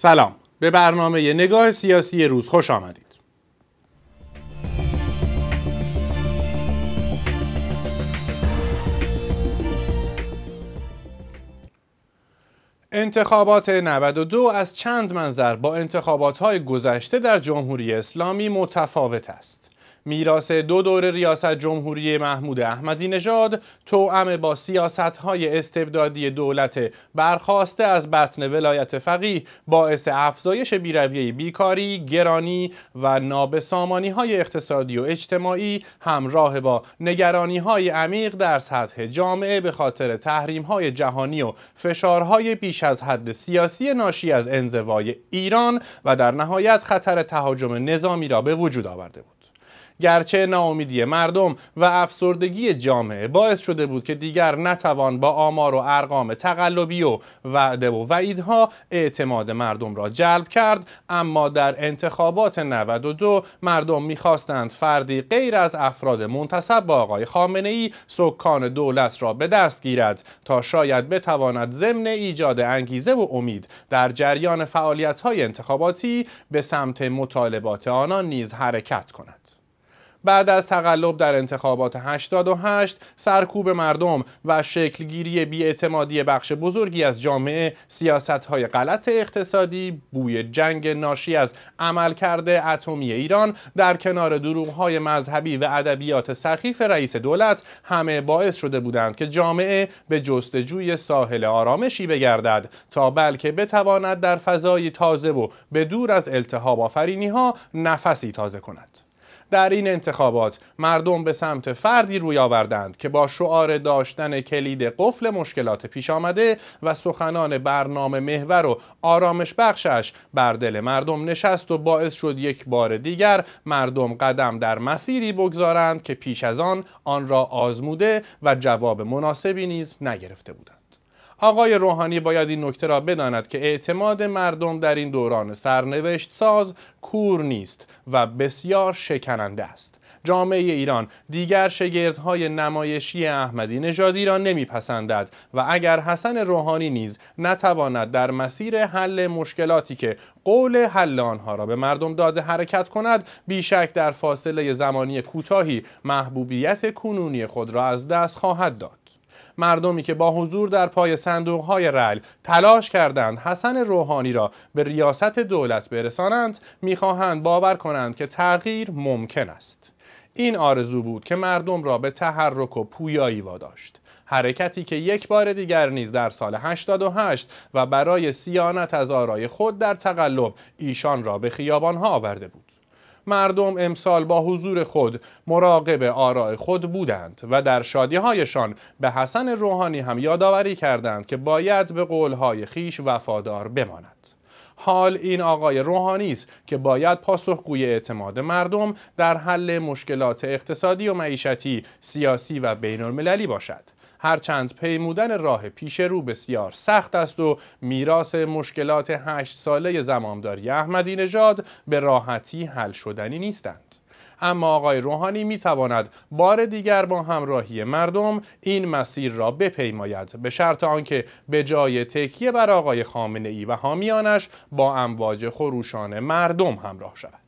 سلام به برنامه نگاه سیاسی روز خوش آمدید انتخابات 92 از چند منظر با انتخابات های گذشته در جمهوری اسلامی متفاوت است. میراث دو دور ریاست جمهوری محمود احمدی نژاد توأم با سیاست های استبدادی دولت برخواسته از بطن ولایت فقیه باعث افزایش بیرویه بیکاری، گرانی و نابسامانی های اقتصادی و اجتماعی همراه با نگرانی های عمیق در سطح جامعه به خاطر تحریم های جهانی و فشارهای بیش از حد سیاسی ناشی از انزوای ایران و در نهایت خطر تهاجم نظامی را به وجود آورده بود. گرچه ناامیدی مردم و افسردگی جامعه باعث شده بود که دیگر نتوان با آمار و ارقام تقلبی و وعده و وعیدها اعتماد مردم را جلب کرد اما در انتخابات 92 مردم می‌خواستند فردی غیر از افراد منتصب با آقای خامنه ای سکان دولت را به دست گیرد تا شاید بتواند ضمن ایجاد انگیزه و امید در جریان فعالیت های انتخاباتی به سمت مطالبات آنان نیز حرکت کند. بعد از تقلب در انتخابات 88 سرکوب مردم و شکلگیری بیاعتمادی بخش بزرگی از جامعه سیاست های غلط اقتصادی بوی جنگ ناشی از عملکرد اتمی ایران در کنار دروغ های مذهبی و ادبیات سخیف رئیس دولت همه باعث شده بودند که جامعه به جستجوی ساحل آرامشی بگردد تا بلکه بتواند در فضای تازه و به دور از التهاب آفرینی ها نفسی تازه کند. در این انتخابات مردم به سمت فردی روی آوردند که با شعار داشتن کلید قفل مشکلات پیش آمده و سخنان برنامه محور و آرامش بخشش بر دل مردم نشست و باعث شد یک بار دیگر مردم قدم در مسیری بگذارند که پیش از آن آن را آزموده و جواب مناسبی نیز نگرفته بودند. آقای روحانی باید این نکته را بداند که اعتماد مردم در این دوران سرنوشت ساز کور نیست و بسیار شکننده است. جامعه ایران دیگر شگردهای نمایشی احمدی نژادی را نمیپسندد و اگر حسن روحانی نیز نتواند در مسیر حل مشکلاتی که قول حل آنها را به مردم داده حرکت کند بیشک در فاصله زمانی کوتاهی محبوبیت کنونی خود را از دست خواهد داد. مردمی که با حضور در پای صندوق های رل تلاش کردند حسن روحانی را به ریاست دولت برسانند می‌خواهند باور کنند که تغییر ممکن است. این آرزو بود که مردم را به تحرک و پویایی واداشت. حرکتی که یک بار دیگر نیز در سال 88 و برای سیانت از آرای خود در تقلب ایشان را به خیابانها آورده بود. مردم امسال با حضور خود مراقب آراء خود بودند و در شادی هایشان به حسن روحانی هم یادآوری کردند که باید به قولهای خیش وفادار بماند. حال این آقای روحانی است که باید پاسخگوی اعتماد مردم در حل مشکلات اقتصادی و معیشتی سیاسی و بین المللی باشد. هرچند پیمودن راه پیش رو بسیار سخت است و میراث مشکلات هشت ساله زمامداری احمدی نژاد به راحتی حل شدنی نیستند. اما آقای روحانی می تواند بار دیگر با همراهی مردم این مسیر را بپیماید به شرط آنکه به جای تکیه بر آقای خامنه ای و حامیانش با امواج خروشان مردم همراه شود.